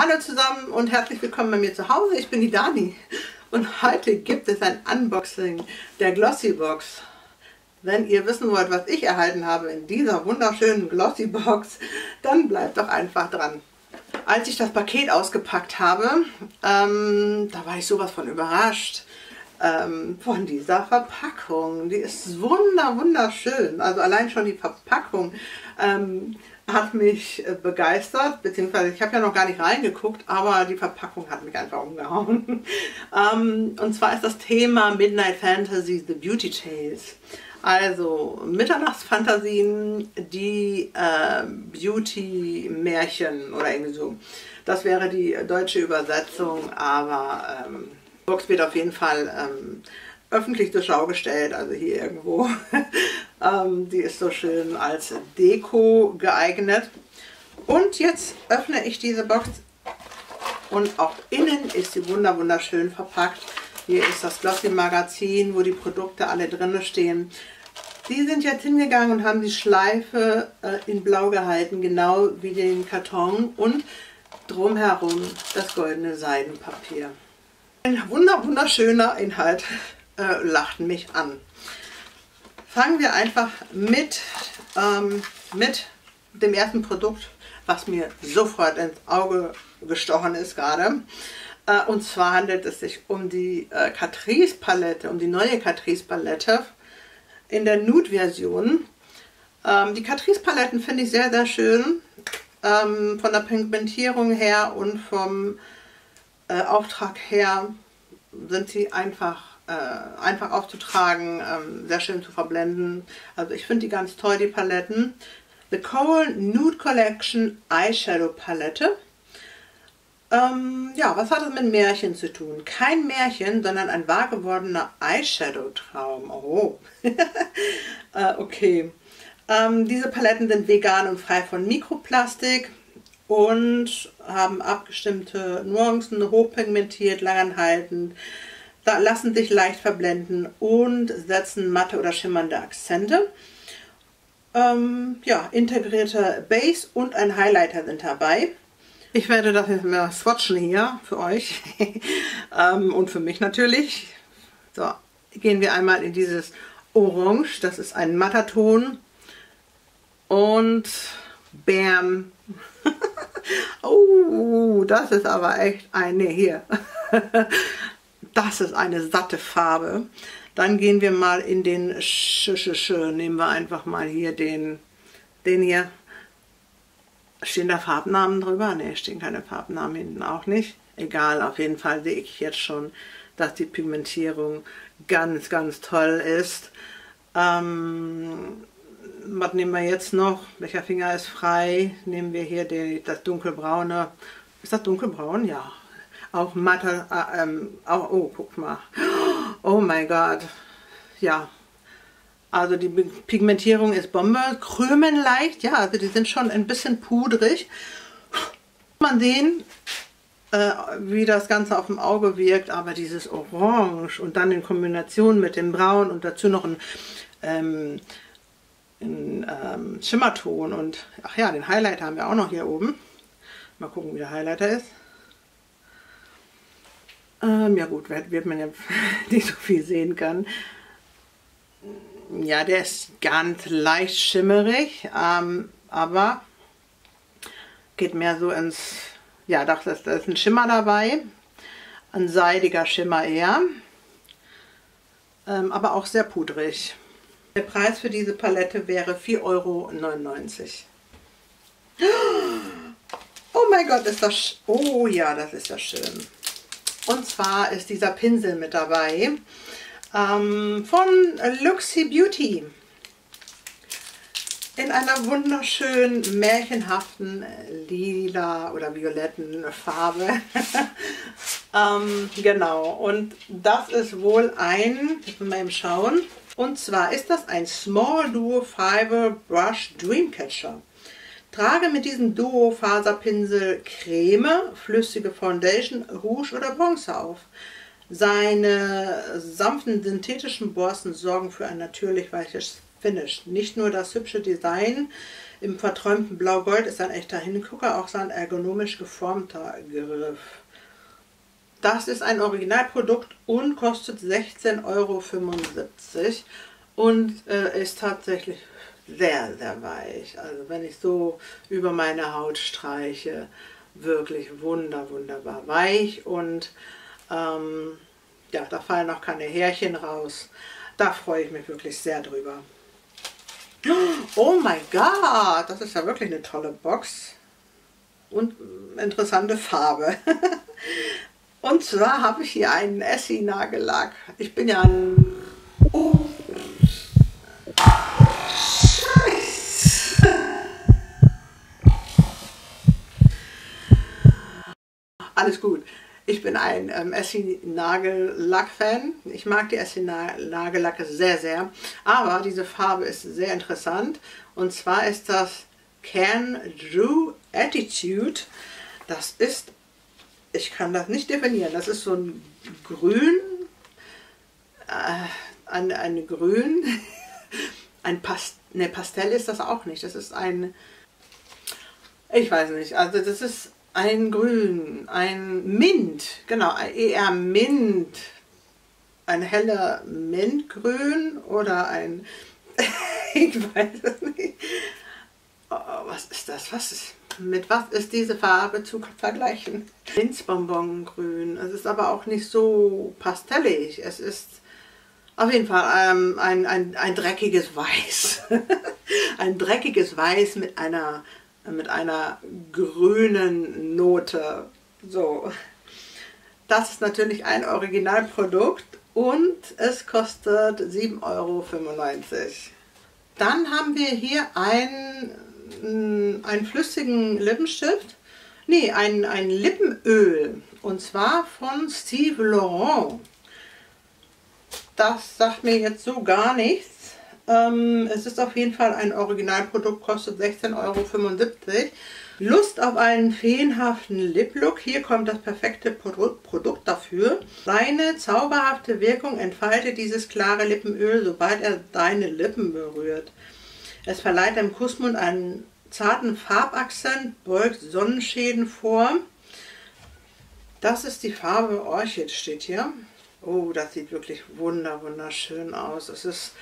Hallo zusammen und herzlich willkommen bei mir zu Hause. Ich bin die Dani und heute gibt es ein Unboxing der Glossy Box. Wenn ihr wissen wollt, was ich erhalten habe in dieser wunderschönen Glossy Box, dann bleibt doch einfach dran. Als ich das Paket ausgepackt habe, ähm, da war ich sowas von überrascht ähm, von dieser Verpackung. Die ist wunder, wunderschön. Also allein schon die Verpackung ähm, hat mich äh, begeistert, beziehungsweise ich habe ja noch gar nicht reingeguckt, aber die Verpackung hat mich einfach umgehauen. ähm, und zwar ist das Thema Midnight Fantasy The Beauty Tales. Also Mitternachtsfantasien, die äh, Beauty-Märchen oder irgendwie so. Das wäre die deutsche Übersetzung, aber ähm, Box wird auf jeden Fall ähm, öffentlich zur Schau gestellt, also hier irgendwo. ähm, die ist so schön als Deko geeignet. Und jetzt öffne ich diese Box und auch innen ist sie wunderschön verpackt. Hier ist das Glossy Magazin, wo die Produkte alle drin stehen. Die sind jetzt hingegangen und haben die Schleife äh, in blau gehalten, genau wie den Karton und drumherum das goldene Seidenpapier. Ein wunder wunderschöner Inhalt äh, lachten mich an. Fangen wir einfach mit, ähm, mit dem ersten Produkt, was mir sofort ins Auge gestochen ist gerade. Äh, und zwar handelt es sich um die äh, Catrice Palette, um die neue Catrice Palette in der Nude-Version. Ähm, die Catrice Paletten finde ich sehr, sehr schön. Ähm, von der Pigmentierung her und vom äh, Auftrag her sind sie einfach, äh, einfach aufzutragen, ähm, sehr schön zu verblenden. Also ich finde die ganz toll, die Paletten. The Coral Nude Collection Eyeshadow Palette. Ähm, ja, was hat das mit Märchen zu tun? Kein Märchen, sondern ein wahr gewordener Eyeshadow-Traum. Oh, äh, okay. Ähm, diese Paletten sind vegan und frei von Mikroplastik und haben abgestimmte Nuancen, hochpigmentiert, langanhaltend, lassen sich leicht verblenden und setzen matte oder schimmernde Akzente. Ähm, ja, integrierte Base und ein Highlighter sind dabei. Ich werde das jetzt mal swatchen hier für euch ähm, und für mich natürlich. So, gehen wir einmal in dieses Orange, das ist ein matter Ton und Bam, oh, das ist aber echt eine hier. das ist eine satte Farbe. Dann gehen wir mal in den Sch, Sch, Sch. Nehmen wir einfach mal hier den, den hier. Stehen da Farbnamen drüber? Ne, stehen keine Farbnamen hinten auch nicht. Egal, auf jeden Fall sehe ich jetzt schon, dass die Pigmentierung ganz, ganz toll ist. Ähm, was nehmen wir jetzt noch? Welcher Finger ist frei? Nehmen wir hier die, das dunkelbraune. Ist das dunkelbraun? Ja. Auch matte, äh, ähm, auch, oh, guck mal. Oh mein Gott. Ja. Also die Pigmentierung ist Bombe. Krümen leicht, ja, also die sind schon ein bisschen pudrig. Man sehen, äh, wie das Ganze auf dem Auge wirkt, aber dieses Orange und dann in Kombination mit dem Braun und dazu noch ein ähm, in ähm, Schimmerton und ach ja, den Highlighter haben wir auch noch hier oben. Mal gucken, wie der Highlighter ist. Ähm, ja gut, wird, man ja nicht so viel sehen kann. Ja, der ist ganz leicht schimmerig, ähm, aber geht mehr so ins, ja, da ist, da ist ein Schimmer dabei, ein seidiger Schimmer eher, ähm, aber auch sehr pudrig. Der Preis für diese Palette wäre 4,99 Euro. Oh mein Gott, ist das... Oh ja, das ist ja schön. Und zwar ist dieser Pinsel mit dabei ähm, von Luxy Beauty. In einer wunderschönen, märchenhaften lila oder violetten Farbe. ähm, genau, und das ist wohl ein, will mal eben schauen, und zwar ist das ein Small Duo Fiber Brush Dreamcatcher. Trage mit diesem Duo Faserpinsel Creme, flüssige Foundation, Rouge oder Bronze auf. Seine sanften synthetischen Borsten sorgen für ein natürlich weiches Finish. Nicht nur das hübsche Design Im verträumten Blau-Gold ist ein echter Hingucker, auch sein ergonomisch geformter Griff. Das ist ein Originalprodukt und kostet 16,75 Euro und äh, ist tatsächlich sehr, sehr weich. Also wenn ich so über meine Haut streiche, wirklich wunder, wunderbar weich und ähm, ja, da fallen auch keine Härchen raus. Da freue ich mich wirklich sehr drüber. Oh mein Gott, das ist ja wirklich eine tolle Box und interessante Farbe. Und zwar habe ich hier einen Essie-Nagellack. Ich bin ja ein... Oh. Alles gut. Ich bin ein ähm, Essie-Nagellack-Fan. Ich mag die Essie-Nagellacke sehr, sehr. Aber diese Farbe ist sehr interessant. Und zwar ist das Can Drew Attitude. Das ist, ich kann das nicht definieren, das ist so ein Grün, äh, ein, ein Grün, ein Past ne, Pastell ist das auch nicht. Das ist ein, ich weiß nicht, also das ist ein Grün, ein Mint, genau, eher Mint, ein heller Mintgrün oder ein, ich weiß es nicht. Oh, was ist das? Was ist, mit was ist diese Farbe zu vergleichen? Minzbonbongrün. Es ist aber auch nicht so pastellig. Es ist auf jeden Fall ähm, ein, ein, ein dreckiges Weiß. ein dreckiges Weiß mit einer mit einer grünen Note. So, das ist natürlich ein Originalprodukt und es kostet 7,95 Euro. Dann haben wir hier einen, einen flüssigen Lippenstift. Nee, ein, ein Lippenöl. Und zwar von Steve Laurent. Das sagt mir jetzt so gar nichts. Ähm, es ist auf jeden Fall ein Originalprodukt, kostet 16,75 Euro. Lust auf einen feenhaften Lip-Look. Hier kommt das perfekte Produkt dafür. Seine zauberhafte Wirkung entfaltet dieses klare Lippenöl, sobald er deine Lippen berührt. Es verleiht dem Kussmund einen zarten Farbakzent, beugt Sonnenschäden vor. Das ist die Farbe Orchid, steht hier. Oh, das sieht wirklich wunder, wunderschön aus. Es ist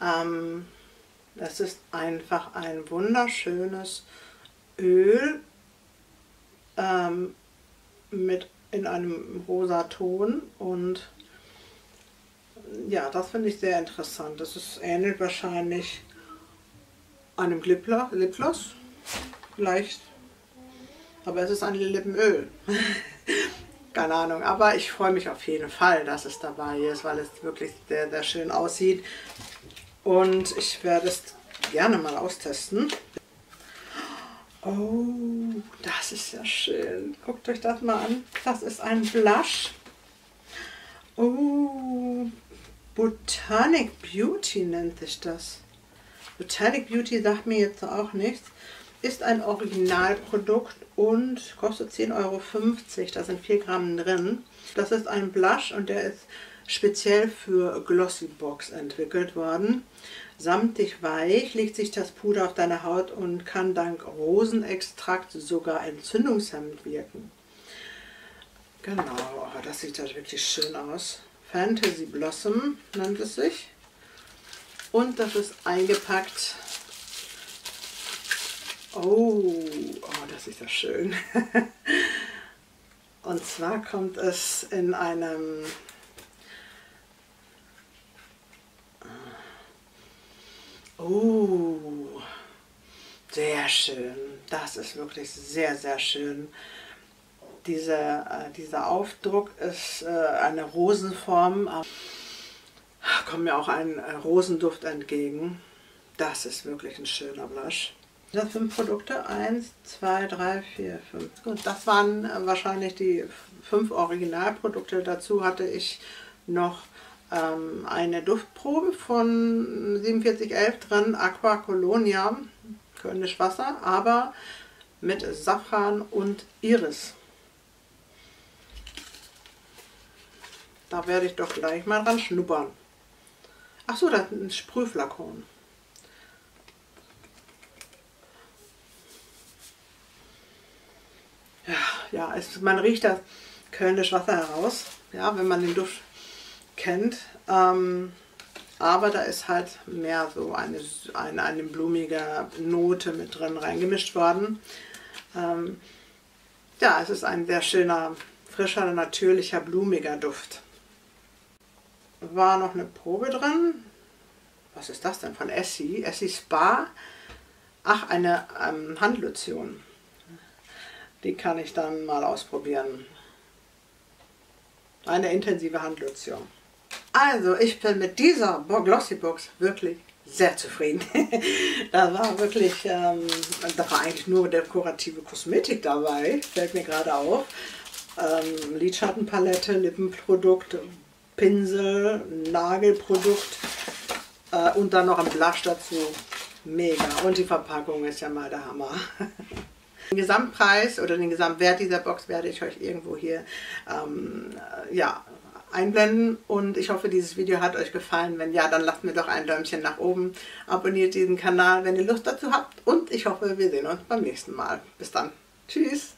ähm, das ist einfach ein wunderschönes Öl ähm, mit in einem rosa Ton und ja, das finde ich sehr interessant. Das ist, ähnelt wahrscheinlich einem Lipgloss, vielleicht, aber es ist ein Lippenöl. Keine Ahnung, aber ich freue mich auf jeden Fall, dass es dabei ist, weil es wirklich sehr, sehr schön aussieht. Und ich werde es gerne mal austesten. Oh, das ist ja schön. Guckt euch das mal an. Das ist ein Blush. Oh, Botanic Beauty nennt sich das. Botanic Beauty sagt mir jetzt auch nichts. Ist ein Originalprodukt und kostet 10,50 Euro. Da sind 4 Gramm drin. Das ist ein Blush und der ist speziell für Glossybox entwickelt worden. Samtig weich legt sich das Puder auf deine Haut und kann dank Rosenextrakt sogar entzündungshemmend wirken. Genau, das sieht halt wirklich schön aus. Fantasy Blossom nennt es sich. Und das ist eingepackt. Oh, oh das ist ja schön. Und zwar kommt es in einem Oh, sehr schön. Das ist wirklich sehr, sehr schön. Dieser, äh, dieser Aufdruck ist äh, eine Rosenform. Da kommt mir auch ein äh, Rosenduft entgegen. Das ist wirklich ein schöner Blush. Das fünf Produkte. Eins, zwei, drei, vier, fünf. Gut, das waren äh, wahrscheinlich die fünf Originalprodukte. Dazu hatte ich noch ähm, eine Duftprobe von 4711 drin, Aqua Colonia, kölnisch Wasser, aber mit Safran und Iris. Da werde ich doch gleich mal dran schnuppern. Achso, das ist ein Sprühflakon. Ja, ja es, man riecht das kölnisch Wasser heraus, ja, wenn man den Duft kennt. Ähm, aber da ist halt mehr so eine, eine, eine blumige Note mit drin reingemischt worden. Ähm, ja, es ist ein sehr schöner, frischer, natürlicher, blumiger Duft. War noch eine Probe drin. Was ist das denn von Essie? Essie Spa. Ach, eine ähm, Handlotion. Die kann ich dann mal ausprobieren. Eine intensive Handlotion. Also, ich bin mit dieser Glossy Box wirklich sehr zufrieden. da war wirklich, ähm, da war eigentlich nur dekorative Kosmetik dabei, fällt mir gerade auf. Ähm, Lidschattenpalette, Lippenprodukt, Pinsel, Nagelprodukt äh, und dann noch ein Blush dazu. Mega. Und die Verpackung ist ja mal der Hammer. Den Gesamtpreis oder den Gesamtwert dieser Box werde ich euch irgendwo hier ähm, ja, einblenden und ich hoffe, dieses Video hat euch gefallen. Wenn ja, dann lasst mir doch ein Däumchen nach oben, abonniert diesen Kanal, wenn ihr Lust dazu habt und ich hoffe, wir sehen uns beim nächsten Mal. Bis dann. Tschüss.